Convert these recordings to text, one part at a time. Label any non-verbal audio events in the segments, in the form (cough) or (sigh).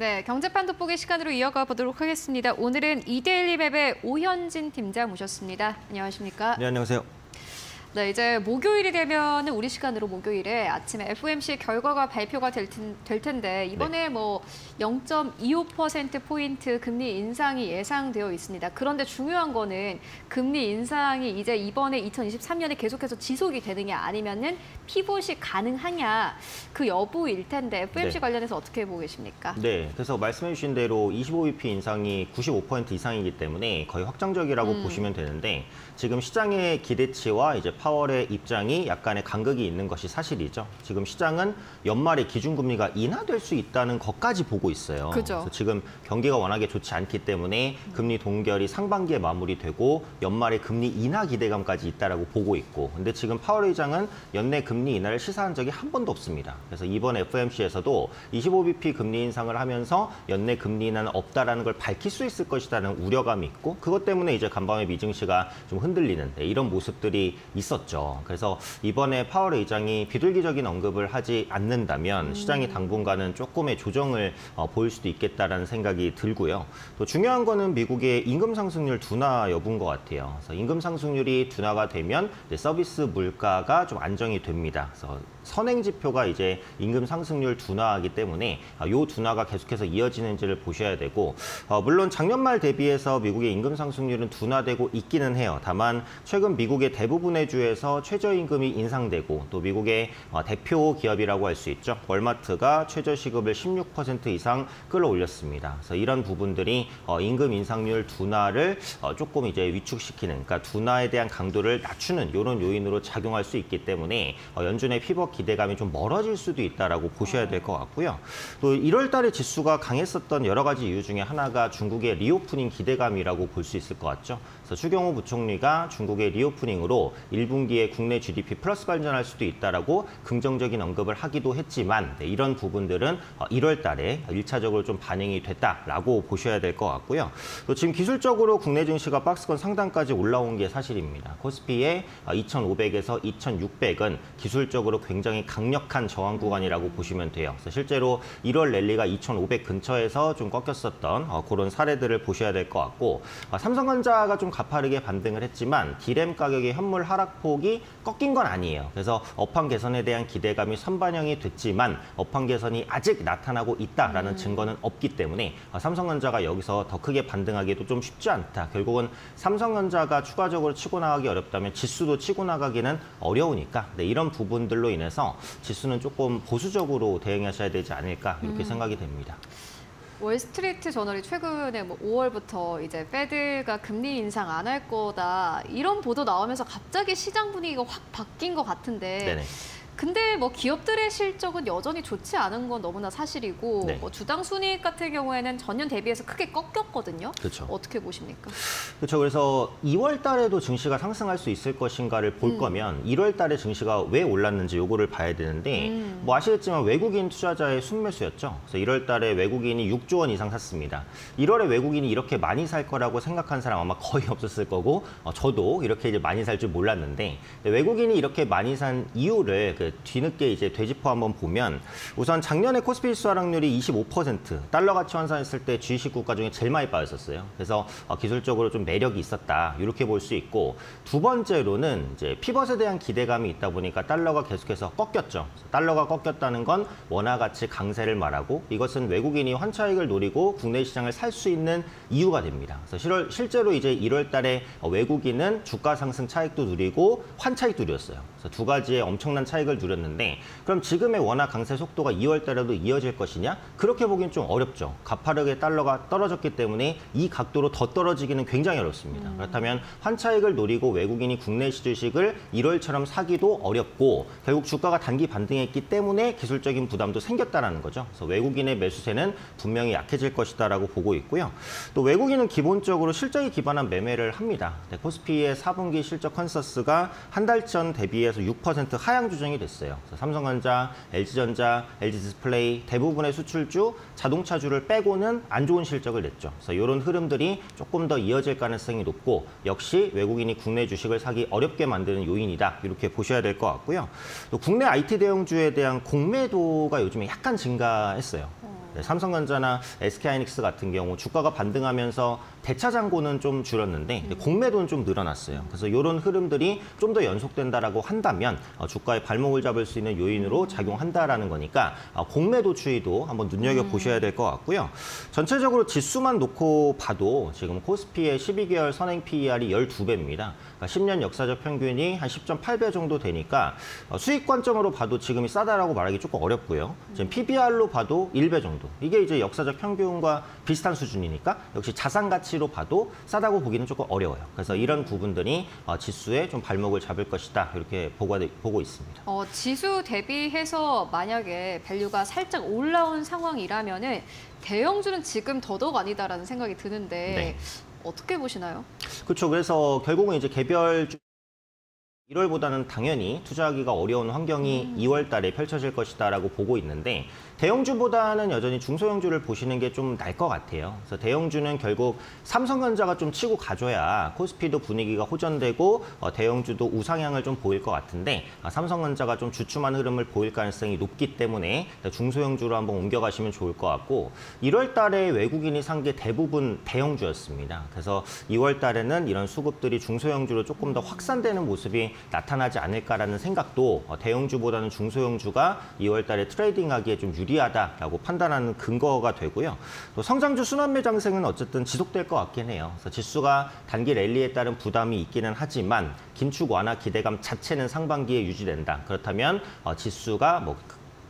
네, 경제판 돋보기 시간으로 이어가 보도록 하겠습니다. 오늘은 이데일리 맵의 오현진 팀장 모셨습니다. 안녕하십니까? 네, 안녕하세요. 네, 이제 목요일이 되면 우리 시간으로 목요일에 아침에 FOMC 결과가 발표가 될, 텐, 될 텐데 이번에 네. 뭐 0.25%포인트 금리 인상이 예상되어 있습니다. 그런데 중요한 거는 금리 인상이 이제 이번에 2023년에 계속해서 지속이 되느냐 아니면은 피봇이 가능하냐 그 여부일 텐데 FOMC 네. 관련해서 어떻게 보고 계십니까? 네, 그래서 말씀해 주신 대로 25bp 인상이 95% 이상이기 때문에 거의 확정적이라고 음. 보시면 되는데 지금 시장의 기대치와 이제 파월의 입장이 약간의 간극이 있는 것이 사실이죠. 지금 시장은 연말에 기준금리가 인하될 수 있다는 것까지 보고 있어요. 그죠. 지금 경기가 워낙에 좋지 않기 때문에 금리 동결이 상반기에 마무리되고 연말에 금리 인하 기대감까지 있다라고 보고 있고 근데 지금 파월 의장은 연내 금리 인하를 시사한 적이 한 번도 없습니다. 그래서 이번 FOMC에서도 25bp 금리 인상을 하면서 연내 금리 인하는 없다라는 걸 밝힐 수 있을 것이라는 우려감이 있고 그것 때문에 이제 간밤에 미증시가 좀 흔들리는 네, 이런 모습들이 있 었죠. 그래서 이번에 파월 의장이 비둘기적인 언급을 하지 않는다면 시장이 당분간은 조금의 조정을 어, 보일 수도 있겠다라는 생각이 들고요. 또 중요한 거는 미국의 임금 상승률 둔화 여부인 것 같아요. 그래서 임금 상승률이 둔화가 되면 서비스 물가가 좀 안정이 됩니다. 그래서 선행 지표가 이제 임금 상승률 둔화하기 때문에 아, 요 둔화가 계속해서 이어지는지를 보셔야 되고 어, 물론 작년 말 대비해서 미국의 임금 상승률은 둔화되고 있기는 해요. 다만 최근 미국의 대부분의 주 에서 최저임금이 인상되고 또 미국의 어, 대표 기업이라고 할 수 있죠. 월마트가 최저시급을 16% 이상 끌어올렸습니다. 그래서 이런 부분들이 어, 임금 인상률 둔화를 어, 조금 이제 위축시키는 그러니까 둔화에 대한 강도를 낮추는 이런 요인으로 작용할 수 있기 때문에 어, 연준의 피벗 기대감이 좀 멀어질 수도 있다라고 보셔야 될 것 같고요. 또 1월 달에 지수가 강했었던 여러 가지 이유 중에 하나가 중국의 리오프닝 기대감이라고 볼 수 있을 것 같죠. 그래서 추경호 부총리가 중국의 리오프닝으로 1분기에 국내 GDP 플러스 반전할 수도 있다라고 긍정적인 언급을 하기도 했지만 네, 이런 부분들은 1월 달에 일차적으로좀 반영이 됐다라고 보셔야 될 것 같고요. 또 지금 기술적으로 국내 증시가 박스권 상단까지 올라온 게 사실입니다. 코스피의 2,500에서 2,600은 기술적으로 굉장히 강력한 저항 구간이라고 보시면 돼요. 그래서 실제로 1월 랠리가 2,500 근처에서 좀 꺾였었던 어, 그런 사례들을 보셔야 될 것 같고 어, 삼성전자가 좀 가파르게 반등을 했지만 디램 가격의 현물 하락 폭이 꺾인 건 아니에요. 그래서 업황 개선에 대한 기대감이 선반영이 됐지만 업황 개선이 아직 나타나고 있다라는 증거는 없기 때문에 어, 삼성전자가 여기서 더 크게 반등하기도 좀 쉽지 않다. 결국은 삼성전자가 추가적으로 치고 나가기 어렵다면 지수도 치고 나가기는 어려우니까 네, 이런 부분들로 인해서 지수는 조금 보수적으로 대응하셔야 되지 않을까 이렇게 생각이 됩니다. 월스트리트 저널이 최근에 뭐 5월부터 이제 페드가 금리 인상 안 할 거다 이런 보도 나오면서 갑자기 시장 분위기가 확 바뀐 것 같은데 네네. 근데 뭐 기업들의 실적은 여전히 좋지 않은 건 너무나 사실이고 네. 뭐 주당 순이익 같은 경우에는 전년 대비해서 크게 꺾였거든요. 그렇죠. 어떻게 보십니까? 그렇죠. 그래서 2월 달에도 증시가 상승할 수 있을 것인가를 볼 음. 거면 1월 달에 증시가 왜 올랐는지 요거를 봐야 되는데 음. 뭐 아시겠지만 외국인 투자자의 순매수였죠. 그래서 1월 달에 외국인이 6조 원 이상 샀습니다. 1월에 외국인이 이렇게 많이 살 거라고 생각한 사람 아마 거의 (laughs) 없었을 거고 어, 저도 이렇게 이제 많이 살 줄 몰랐는데 외국인이 이렇게 많이 산 이유를 그 뒤늦게 이제 되짚어 한번 보면 우선 작년에 코스피 지수 하락률이 25% 달러 가치 환산했을 때 G20 국가 중에 제일 많이 빠졌었어요. 그래서 어, 기술적으로 좀 매력이 있었다 이렇게 볼 수 있고 두 번째로는 이제 피벗에 대한 기대감이 있다 보니까 달러가 계속해서 꺾였죠. 달러가 꺾였다는 건 원화 가치 강세를 말하고 이것은 외국인이 환차익을 노리고 국내 시장을 살 수 있는 이유가 됩니다. 그래서 실월, 실제로 이제 1월 달에 어, 외국인은 주가 상승 차익도 누리고 환차익도 누렸어요. 그래서 두 가지의 엄청난 차익을 누렸는데 그럼 지금의 원화 강세 속도가 2월 달에도 이어질 것이냐? 그렇게 보기엔 좀 어렵죠. 가파르게 달러가 떨어졌기 때문에 이 각도로 더 떨어지기는 굉장히 어렵습니다. 그렇다면 환차익을 노리고 외국인이 국내 주식을 1월처럼 사기도 어렵고 결국 주가가 단기 반등했기 때문에 기술적인 부담도 생겼다라는 거죠. 그래서 외국인의 매수세는 분명히 약해질 것이다라고 보고 있고요. 또 외국인은 기본적으로 실적에 기반한 매매를 합니다. 네, 코스피의 4분기 실적 컨센서스가 한 달 전 대비해서 6% 하향 조정이 됐어요. 그래서 삼성전자, LG전자, LG디스플레이 대부분의 수출주, 자동차주를 빼고는 안 좋은 실적을 냈죠. 그래서 이런 흐름들이 조금 더 이어질 가능성이 높고 역시 외국인이 국내 주식을 사기 어렵게 만드는 요인이다. 이렇게 보셔야 될 것 같고요. 또 국내 IT 대형주에 대한 공매도가 요즘에 약간 증가했어요. 네, 삼성전자나 SK하이닉스 같은 경우 주가가 반등하면서 대차 잔고는 좀 줄었는데 네, 공매도는 좀 늘어났어요. 그래서 이런 흐름들이 좀 더 연속된다라고 한다면 어, 주가의 발목을 잡을 수 있는 요인으로 작용한다라는 거니까 어, 공매도 추이도 한번 눈여겨 보셔야 될 것 같고요. 전체적으로 지수만 놓고 봐도 지금 코스피의 12개월 선행 PER이 12배입니다. 그러니까 10년 역사적 평균이 한 10.8배 정도 되니까 어, 수익 관점으로 봐도 지금이 싸다라고 말하기 조금 어렵고요. 지금 PBR로 봐도 1배 정도. 이게 이제 역사적 평균과 비슷한 수준이니까 역시 자산 가치로 봐도 싸다고 보기는 조금 어려워요. 그래서 이런 부분들이 어, 지수에 좀 발목을 잡을 것이다 이렇게 보고, 보고 있습니다. 어, 지수 대비해서 만약에 밸류가 살짝 올라온 상황이라면은 대형주는 지금 더더욱 아니다라는 생각이 드는데 네. 어떻게 보시나요? 그렇죠. 그래서 결국은 이제 개별 주- 1월보다는 당연히 투자하기가 어려운 환경이 2월 달에 펼쳐질 것이다라고 보고 있는데 대형주보다는 여전히 중소형주를 보시는 게 좀 날 것 같아요. 그래서 대형주는 결국 삼성전자가 좀 치고 가줘야 코스피도 분위기가 호전되고 어, 대형주도 우상향을 좀 보일 것 같은데 아, 삼성전자가 좀 주춤한 흐름을 보일 가능성이 높기 때문에 중소형주로 한번 옮겨가시면 좋을 것 같고 1월 달에 외국인이 산 게 대부분 대형주였습니다. 그래서 2월 달에는 이런 수급들이 중소형주로 조금 더 확산되는 모습이 나타나지 않을까라는 생각도 어, 대형주보다는 중소형주가 2월 달에 트레이딩하기에 좀 유리하다라고 판단하는 근거가 되고요. 또 성장주 순환 매장생은 어쨌든 지속될 것 같긴 해요. 그래서 지수가 단기 랠리에 따른 부담이 있기는 하지만 긴축 완화 기대감 자체는 상반기에 유지된다. 그렇다면 어, 지수가 뭐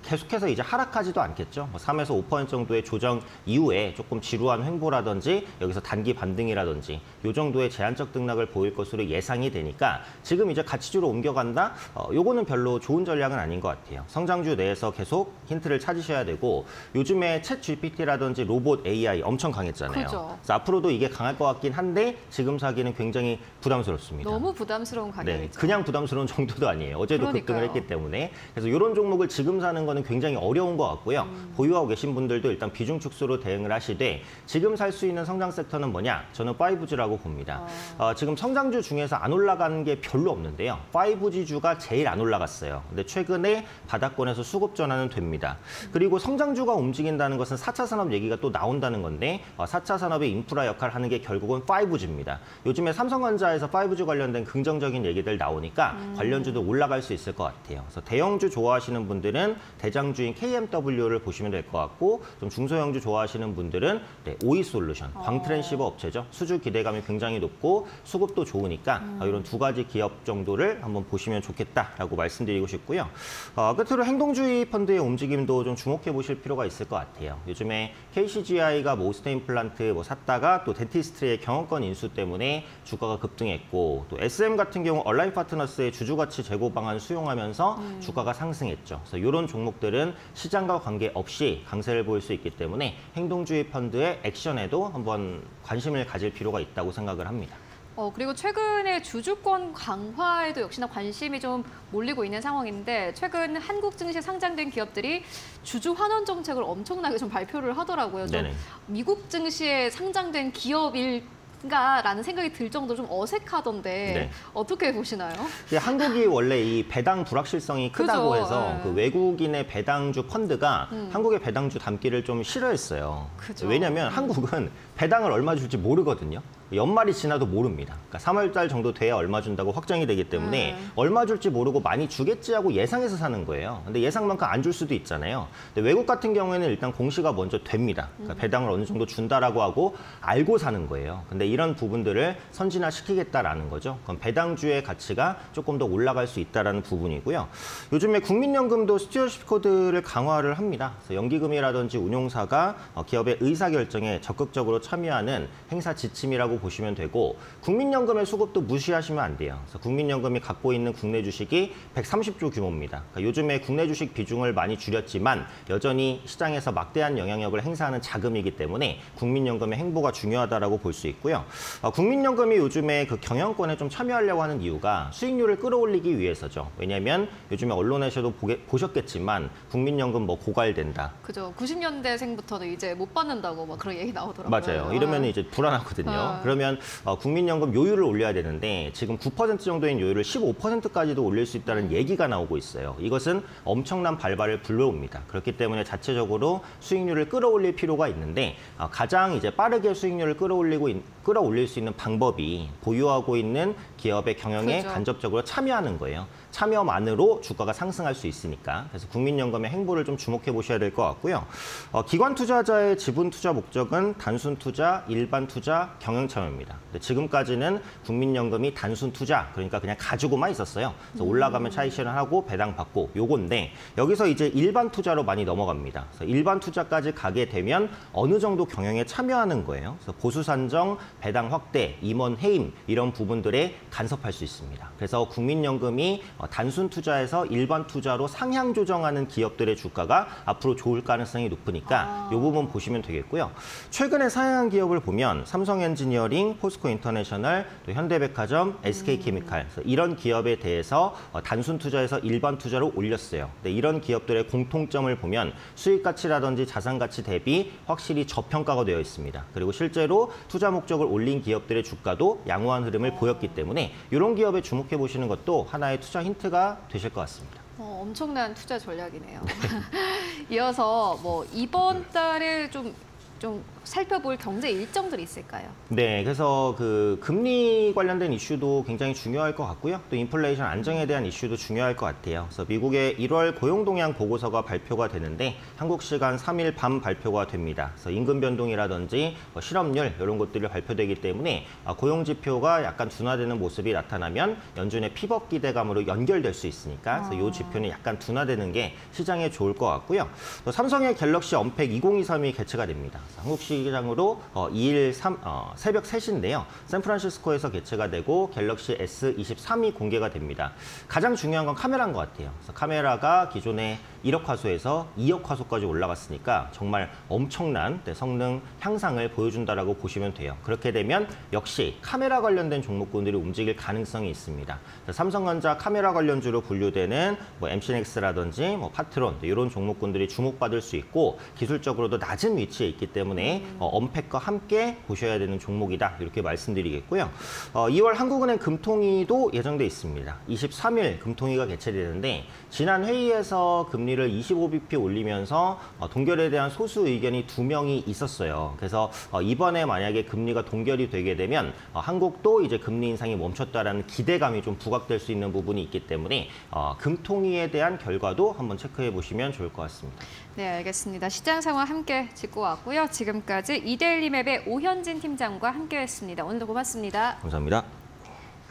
계속해서 이제 하락하지도 않겠죠. 뭐 3에서 5% 정도의 조정 이후에 조금 지루한 횡보라든지 여기서 단기 반등이라든지 요 정도의 제한적 등락을 보일 것으로 예상이 되니까 지금 이제 가치주로 옮겨간다. 어, 요거는 별로 좋은 전략은 아닌 것 같아요. 성장주 내에서 계속 힌트를 찾으셔야 되고 요즘에 챗 GPT라든지 로봇 AI 엄청 강했잖아요. 그죠. 그래서 앞으로도 이게 강할 것 같긴 한데 지금 사기는 굉장히 부담스럽습니다. 너무 부담스러운 네, 가격이죠. 그냥 부담스러운 (laughs) 정도도 아니에요. 어제도 급등을 그러니까요. 했기 때문에 그래서 이런 종목을 지금 사는 거는 굉장히 어려운 것 같고요. 음. 보유하고 계신 분들도 일단 비중 축소로 대응을 하시되 지금 살 수 있는 성장 섹터는 뭐냐? 저는 5G라고 봅니다. 어, 지금 성장주 중에서 안 올라가는 게 별로 없는데요. 5G주가 제일 안 올라갔어요. 근데 최근에 바닥권에서 수급 전환은 됩니다. 그리고 성장주가 움직인다는 것은 4차 산업 얘기가 또 나온다는 건데 어, 4차 산업의 인프라 역할을 하는 게 결국은 5G입니다. 요즘에 삼성전자에서 5G 관련된 긍정적인 얘기들 나오니까 관련주도 올라갈 수 있을 것 같아요. 그래서 대형주 좋아하시는 분들은 대장주인 KMW를 보시면 될 것 같고 좀 중소형주 좋아하시는 분들은 네, 오이솔루션, 광트랜시버 업체죠. 수주 기대감이 굉장히 높고 수급도 좋으니까 어, 이런 두 가지 기업 정도를 한번 보시면 좋겠다라고 말씀드리고 싶고요. 어, 끝으로 행동주의 펀드의 움직임도 좀 주목해 보실 필요가 있을 것 같아요. 요즘에 KCGI가 뭐 오스템 임플란트 뭐 샀다가 또 덴티스트의 경영권 인수 때문에 주가가 급등했고 또 SM 같은 경우 얼라인 파트너스의 주주가치 제고 방안 수용하면서 주가가 상승했죠. 그래서 이런 종목 들은 시장과 관계없이 강세를 보일 수 있기 때문에 행동주의 펀드의 액션에도 한번 관심을 가질 필요가 있다고 생각을 합니다. 어, 그리고 최근에 주주권 강화에도 역시나 관심이 좀 몰리고 있는 상황인데 최근 한국 증시에 상장된 기업들이 주주 환원 정책을 엄청나게 좀 발표를 하더라고요. 좀. 미국 증시에 상장된 기업일까 라는 생각이 들 정도로 좀 어색하던데 네. 어떻게 보시나요? 한국이 원래 이 배당 불확실성이 크다고 그죠. 해서 네. 그 외국인의 배당주 펀드가 음. 한국의 배당주 담기를 좀 싫어했어요. 그죠. 왜냐하면 음. 한국은 배당을 얼마 줄지 모르거든요. 연말이 지나도 모릅니다. 그러니까 3월달 정도 돼야 얼마 준다고 확정이 되기 때문에 음. 얼마 줄지 모르고 많이 주겠지 하고 예상해서 사는 거예요. 근데 예상만큼 안 줄 수도 있잖아요. 근데 외국 같은 경우에는 일단 공시가 먼저 됩니다. 그러니까 배당을 어느 정도 준다라고 하고 알고 사는 거예요. 근데 이런 부분들을 선진화시키겠다라는 거죠. 그럼 배당주의 가치가 조금 더 올라갈 수 있다라는 부분이고요. 요즘에 국민연금도 스튜어십 코드를 강화를 합니다. 그래서 연기금이라든지 운용사가 어, 기업의 의사결정에 적극적으로 참여하는 행사 지침이라고 보시면 되고 국민연금의 수급도 무시하시면 안 돼요. 그래서 국민연금이 갖고 있는 국내 주식이 130조 규모입니다. 그러니까 요즘에 국내 주식 비중을 많이 줄였지만 여전히 시장에서 막대한 영향력을 행사하는 자금이기 때문에 국민연금의 행보가 중요하다라고 볼수 있고요. 어, 국민연금이 요즘에 그 경영권에 좀 참여하려고 하는 이유가 수익률을 끌어올리기 위해서죠. 왜냐하면 요즘에 언론에서도 보게, 보셨겠지만 국민연금 뭐 고갈된다. 그죠. 90년대생부터는 이제 못 받는다고 막 그런 얘기 나오더라고요. 맞아요. 이러면 이제 불안하거든요. 아. 그러면 어, 국민연금 요율을 올려야 되는데 지금 9% 정도인 요율을 15%까지도 올릴 수 있다는 얘기가 나오고 있어요. 이것은 엄청난 발발을 불러옵니다. 그렇기 때문에 자체적으로 수익률을 끌어올릴 필요가 있는데 어, 가장 이제 빠르게 수익률을 끌어올리고 있- 끌어올릴 수 있는 방법이 보유하고 있는 기업의 경영에 그죠. 간접적으로 참여하는 거예요. 참여만으로 주가가 상승할 수 있으니까. 그래서 국민연금의 행보를 좀 주목해 보셔야 될 것 같고요. 어, 기관 투자자의 지분 투자 목적은 단순 투자, 일반 투자, 경영 참여입니다. 지금까지는 국민연금이 단순 투자, 그러니까 그냥 가지고만 있었어요. 그래서 올라가면 차익 실현하고 배당 받고 요건데 여기서 이제 일반 투자로 많이 넘어갑니다. 그래서 일반 투자까지 가게 되면 어느 정도 경영에 참여하는 거예요. 그래서 보수 산정, 배당 확대, 임원 해임 이런 부분들에 간섭할 수 있습니다. 그래서 국민연금이 어, 단순 투자에서 일반 투자로 상향 조정하는 기업들의 주가가 앞으로 좋을 가능성이 높으니까 이 부분 보시면 되겠고요. 최근에 상향한 기업을 보면 삼성엔지니어링, 포스코 인터내셔널, 또 현대백화점, SK케미칼 그래서 이런 기업에 대해서 어, 단순 투자에서 일반 투자로 올렸어요. 이런 기업들의 공통점을 보면 수익 가치라든지 자산 가치 대비 확실히 저평가가 되어 있습니다. 그리고 실제로 투자 목적을 올린 기업들의 주가도 양호한 흐름을 보였기 때문에 이런 기업에 주목해 보시는 것도 하나의 투자 힌트가 되실 것 같습니다. 어, 엄청난 투자 전략이네요. (laughs) 이어서 뭐 이번 달에 좀, 좀 살펴볼 경제 일정들이 있을까요? 네, 그래서 그 금리 관련된 이슈도 굉장히 중요할 것 같고요. 또 인플레이션 안정에 대한 이슈도 중요할 것 같아요. 그래서 미국의 1월 고용 동향 보고서가 발표가 되는데 한국 시간 3일 밤 발표가 됩니다. 그래서 임금 변동이라든지 뭐 실업률 이런 것들이 발표되기 때문에 아, 고용 지표가 약간 둔화되는 모습이 나타나면 연준의 피벗 기대감으로 연결될 수 있으니까 그래서 이 지표는 약간 둔화되는 게 시장에 좋을 것 같고요. 또 삼성의 갤럭시 언팩 2023이 개최가 됩니다. 한국 시장으로 어, 2일 3, 어, 새벽 3시인데요. 샌프란시스코에서 개최가 되고 갤럭시 S23이 공개가 됩니다. 가장 중요한 건 카메라인 것 같아요. 그래서 카메라가 기존의 1억 화소에서 2억 화소까지 올라갔으니까 정말 엄청난 네, 성능 향상을 보여준다라고 보시면 돼요. 그렇게 되면 역시 카메라 관련된 종목군들이 움직일 가능성이 있습니다. 삼성전자 카메라 관련주로 분류되는 뭐 MC넥스라든지 뭐 파트론 이런 종목군들이 주목받을 수 있고 기술적으로도 낮은 위치에 있기 때문에 어, 언팩과 함께 보셔야 되는 종목이다 이렇게 말씀드리겠고요. 어, 2월 한국은행 금통위도 예정돼 있습니다. 23일 금통위가 개최되는데 지난 회의에서 금리 를 25bp 올리면서 어, 동결에 대한 소수 의견이 두 명이 있었어요. 그래서 어, 이번에 만약에 금리가 동결이 되게 되면 어, 한국도 이제 금리 인상이 멈췄다라는 기대감이 좀 부각될 수 있는 부분이 있기 때문에 어, 금통위에 대한 결과도 한번 체크해 보시면 좋을 것 같습니다. 네, 알겠습니다. 시장 상황 함께 짚고 왔고요. 지금까지 이데일리맵의 오현진 팀장과 함께했습니다. 오늘도 고맙습니다. 감사합니다.